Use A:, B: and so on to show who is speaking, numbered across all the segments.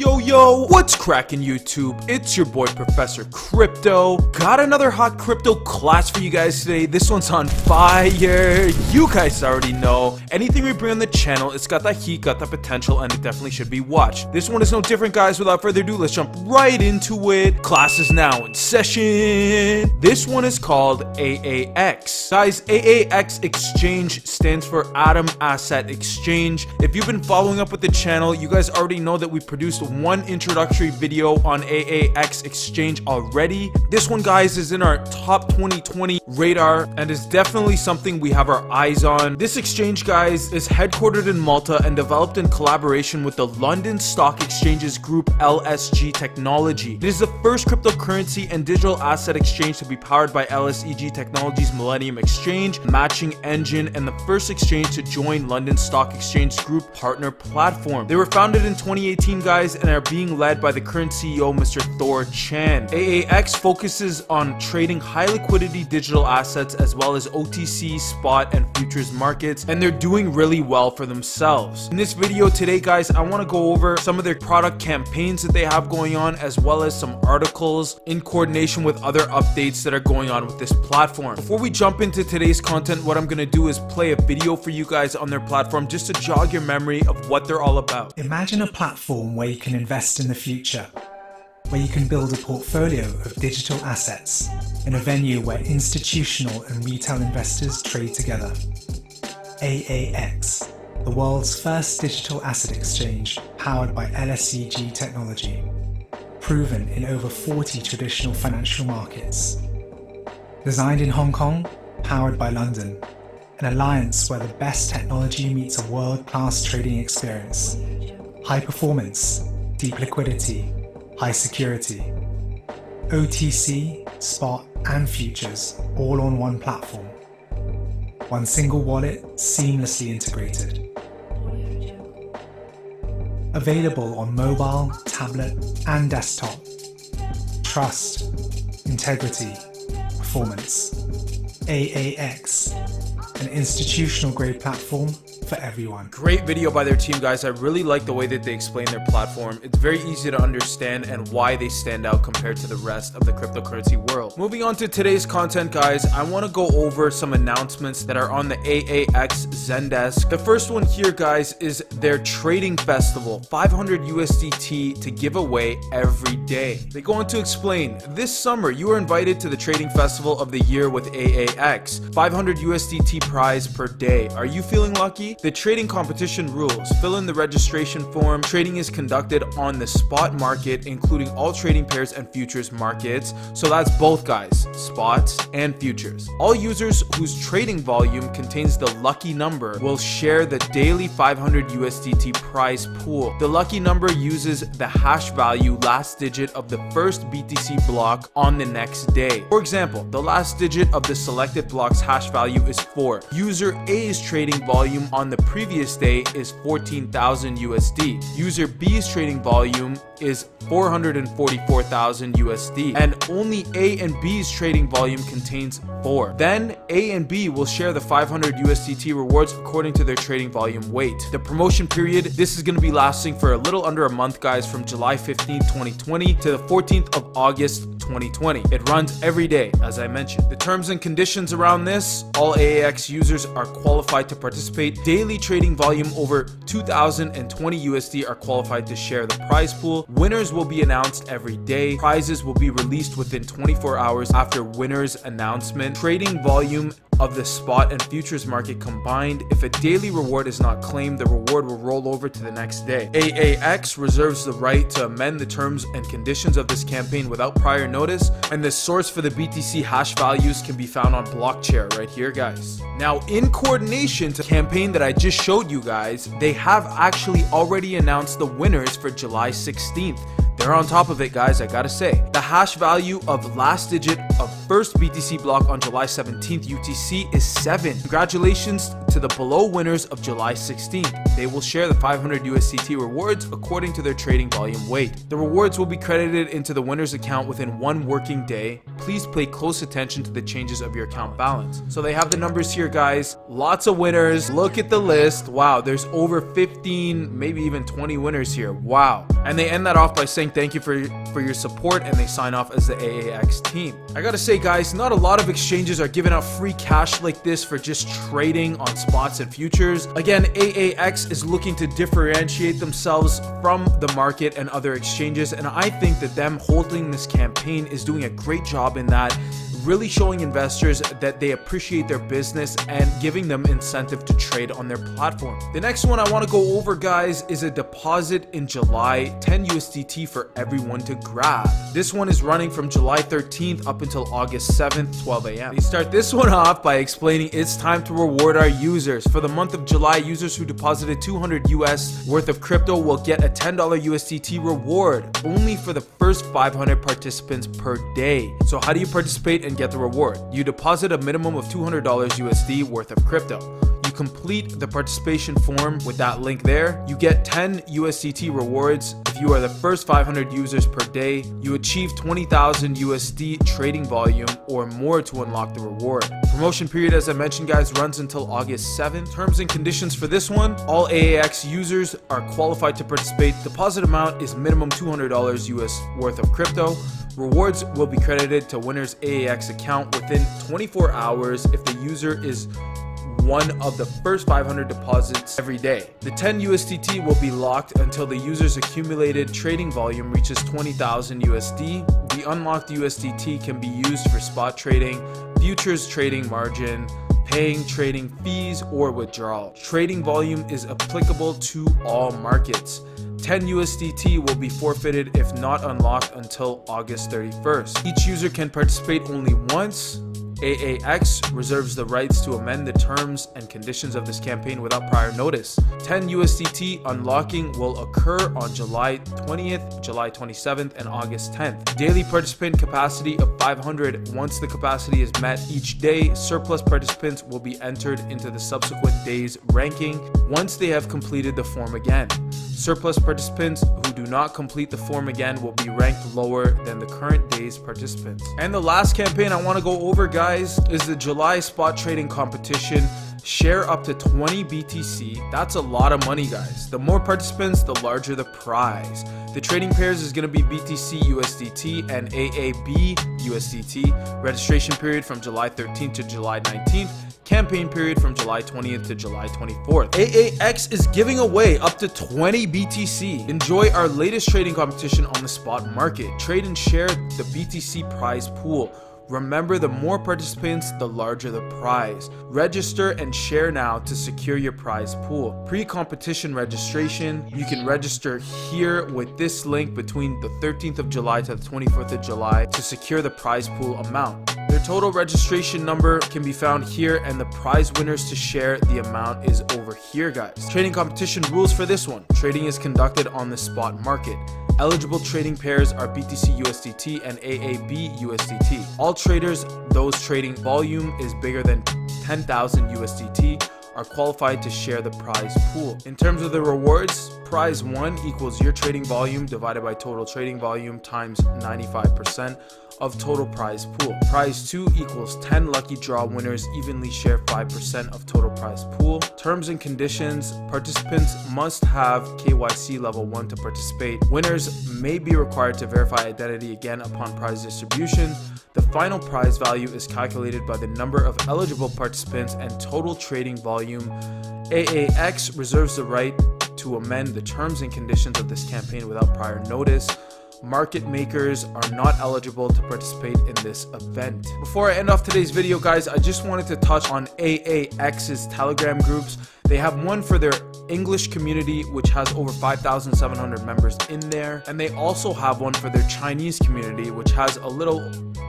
A: Yo, yo, what's cracking YouTube? It's your boy Professor Crypto. Got another hot crypto class for you guys today. This one's on fire. You guys already know. Anything we bring on the channel, it's got that heat, got that potential, and it definitely should be watched. This one is no different, guys. Without further ado, let's jump right into it. Class is now in session. This one is called AAX. Guys, AAX Exchange stands for Atom Asset Exchange. If you've been following up with the channel, you guys already know that we produced one introductory video on AAX Exchange already. This one, guys, is in our top 2020 radar and is definitely something we have our eyes on. This exchange, guys, is headquartered in Malta and developed in collaboration with the London Stock Exchanges Group LSEG Technology. It is the first cryptocurrency and digital asset exchange to be powered by LSEG Technology's Millennium Exchange matching engine and the first exchange to join London Stock Exchange Group partner platform. They were founded in 2018, guys, and are being led by the current CEO, Mr. Thor Chan. AAX focuses on trading high liquidity digital assets as well as OTC, spot, and futures markets, and they're doing really well for themselves. In this video today, guys, I want to go over some of their product campaigns that they have going on, as well as some articles in coordination with other updates that are going on with this platform. Before we jump into today's content, what I'm going to do is play a video for you guys on their platform just to jog your memory of what they're all about.
B: Imagine a platform where you can invest invest in the future, where you can build a portfolio of digital assets in a venue where institutional and retail investors trade together. AAX, the world's first digital asset exchange powered by LSEG technology, proven in over 40 traditional financial markets. Designed in Hong Kong, powered by London, an alliance where the best technology meets a world-class trading experience. High performance, deep liquidity, high security, OTC, spot, and futures all on one platform. One single wallet seamlessly integrated. Available on mobile, tablet, and desktop. Trust, integrity, performance. AAX, an institutional grade platform for everyone.
A: Great video by their team, guys. I really like the way that they explain their platform. It's very easy to understand and why they stand out compared to the rest of the cryptocurrency world. Moving on to today's content, guys, I want to go over some announcements that are on the AAX Zendesk. The first one here, guys, is their trading festival, 500 USDT to give away every day. They go on to explain, this summer you are invited to the trading festival of the year with AAX, 500 USDT prize per day. Are you feeling lucky? The trading competition rules. Fill in the registration form. Trading is conducted on the spot market, including all trading pairs and futures markets. So that's both guys, spots and futures. All users whose trading volume contains the lucky number will share the daily 500 USDT prize pool. The lucky number uses the hash value last digit of the first BTC block on the next day. For example, the last digit of the selected block's hash value is 4. User A's trading volume on the previous day is 14,000 USD. User B's trading volume is 444,000 USD and only A and B's trading volume contains 4. Then A and B will share the 500 USDT rewards according to their trading volume weight. The promotion period, this is going to be lasting for a little under a month guys from July 15, 2020 to the 14th of August 2020. It runs every day, as I mentioned. The terms and conditions around this, all AAX users are qualified to participate. Daily trading volume over 2020 USD are qualified to share the prize pool. Winners will be announced every day. Prizes will be released within 24 hours after winners announcement. Trading volume of the spot and futures market combined. If a daily reward is not claimed, the reward will roll over to the next day. AAX reserves the right to amend the terms and conditions of this campaign without prior notice, and the source for the BTC hash values can be found on Blockchair right here, guys. Now, in coordination to the campaign that I just showed you guys, they have actually already announced the winners for July 16th. They're on top of it, guys, I gotta say. The hash value of last digit of first BTC block on July 17th UTC is 7. Congratulations to the below winners of July 16th. They will share the 500 USDT rewards according to their trading volume weight. The rewards will be credited into the winner's account within one working day. Please pay close attention to the changes of your account balance. So they have the numbers here, guys. Lots of winners. Look at the list. Wow, there's over 15, maybe even 20 winners here. Wow. And they end that off by saying thank you for, for your support and they sign off as the AAX team. I gotta say, guys, not a lot of exchanges are giving out free cash like this for just trading on spots and futures. Again, AAX is looking to differentiate themselves from the market and other exchanges, and I think that them holding this campaign is doing a great job in that really showing investors that they appreciate their business and giving them incentive to trade on their platform. The next one I want to go over guys is a deposit in July 10 USDT for everyone to grab. This one is running from July 13th up until August 7th 12 a.m. They start this one off by explaining it's time to reward our users. For the month of July, users who deposited 200 US worth of crypto will get a $10 USDT reward only for the first 500 participants per day. So how do you participate and get the reward. You deposit a minimum of $200 USD worth of crypto. You complete the participation form with that link there. You get 10 USDT rewards. If you are the first 500 users per day, you achieve 20,000 USD trading volume or more to unlock the reward. Promotion period, as I mentioned, guys, runs until August 7th. Terms and conditions for this one all AAX users are qualified to participate. Deposit amount is minimum $200 US worth of crypto. Rewards will be credited to winner's AAX account within 24 hours if the user is one of the first 500 deposits every day. The 10 USDT will be locked until the user's accumulated trading volume reaches 20,000 USD. The unlocked USDT can be used for spot trading, futures trading margin, paying trading fees, or withdrawal. Trading volume is applicable to all markets. 10 USDT will be forfeited if not unlocked until August 31st. Each user can participate only once AAX reserves the rights to amend the terms and conditions of this campaign without prior notice. 10 USDT unlocking will occur on July 20th, July 27th, and August 10th. Daily participant capacity of 500. Once the capacity is met each day, surplus participants will be entered into the subsequent day's ranking once they have completed the form again. Surplus participants who do not complete the form again will be ranked lower than the current day's participants. And the last campaign I want to go over, guys, is the July spot trading competition share up to 20 BTC. That's a lot of money, guys. The more participants, the larger the prize. The trading pairs is going to be BTC USDT and AAB USDT. Registration period from July 13th to July 19th campaign period from July 20th to July 24th. AAX is giving away up to 20 BTC. Enjoy our latest trading competition on the spot market. Trade and share the BTC prize pool. Remember, the more participants, the larger the prize. Register and share now to secure your prize pool. Pre-competition registration, you can register here with this link between the 13th of July to the 24th of July to secure the prize pool amount. Their total registration number can be found here and the prize winners to share the amount is over here guys. Trading competition rules for this one. Trading is conducted on the spot market. Eligible trading pairs are BTC USDT and AAB USDT. All traders, those trading volume is bigger than 10,000 USDT are qualified to share the prize pool. In terms of the rewards, prize 1 equals your trading volume divided by total trading volume times 95% of total prize pool. Prize 2 equals 10 lucky draw winners evenly share 5% of total prize pool. Terms and conditions, participants must have KYC level 1 to participate. Winners may be required to verify identity again upon prize distribution. Final prize value is calculated by the number of eligible participants and total trading volume. AAX reserves the right to amend the terms and conditions of this campaign without prior notice market makers are not eligible to participate in this event. Before I end off today's video guys, I just wanted to touch on AAX's Telegram groups. They have one for their English community, which has over 5,700 members in there. And they also have one for their Chinese community, which has a little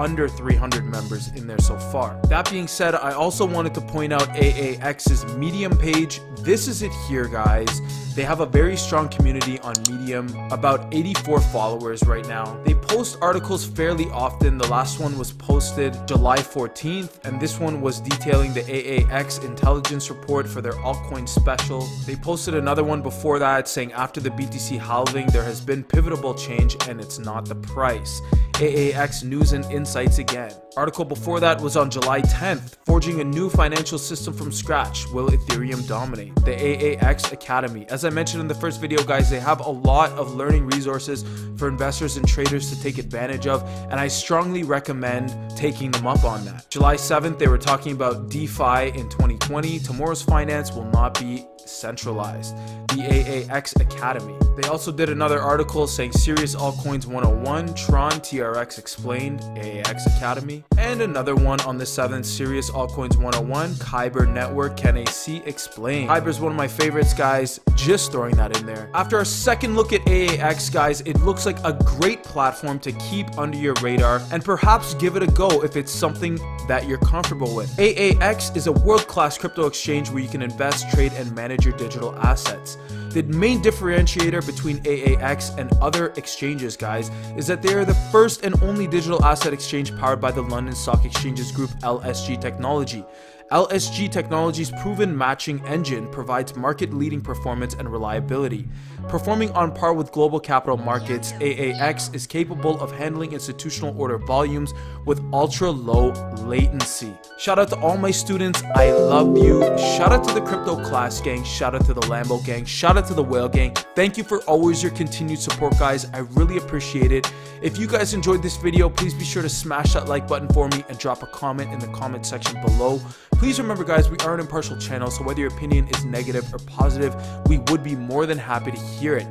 A: under 300 members in there so far. That being said, I also wanted to point out AAX's Medium page. This is it here, guys. They have a very strong community on Medium, about 84 followers right now. They post articles fairly often. The last one was posted July 14th, and this one was detailing the AAX intelligence report for their altcoin special. They posted another one before that saying after the BTC halving, there has been pivotal change and it's not the price. AAX News and Insights again. Article before that was on July 10th, forging a new financial system from scratch. Will Ethereum dominate? The AAX Academy. As I mentioned in the first video, guys, they have a lot of learning resources for investors and traders to take advantage of, and I strongly recommend taking them up on that. July 7th, they were talking about DeFi in 2020. Tomorrow's finance will not be centralized. The AAX Academy. They also did another article saying Serious Altcoins 101, Tron TRX Explained, AAX Academy, and another one on the 7th, Serious Altcoins 101, Kyber Network KNC Explained. Kyber's one of my favorites, guys, just throwing that in there. After a second look at AAX, guys, it looks like a great platform to keep under your radar and perhaps give it a go if it's something that you're comfortable with. AAX is a world-class crypto exchange where you can invest, trade, and manage your digital assets. The main differentiator between AAX and other exchanges, guys, is that they are the first and only digital asset exchange powered by the London Stock Exchanges Group LSG technology. LSG Technology's proven matching engine provides market-leading performance and reliability. Performing on par with global capital markets, AAX is capable of handling institutional order volumes with ultra-low latency. Shout out to all my students, I love you. Shout out to the Crypto Class gang, shout out to the Lambo gang, shout out to the Whale gang. Thank you for always your continued support, guys. I really appreciate it. If you guys enjoyed this video, please be sure to smash that like button for me and drop a comment in the comment section below. Please remember guys, we are an impartial channel, so whether your opinion is negative or positive, we would be more than happy to hear it.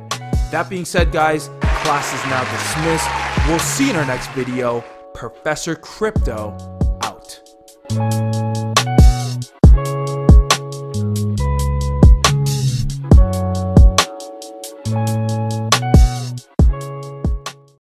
A: That being said guys, class is now dismissed. We'll see you in our next video. Professor Crypto out.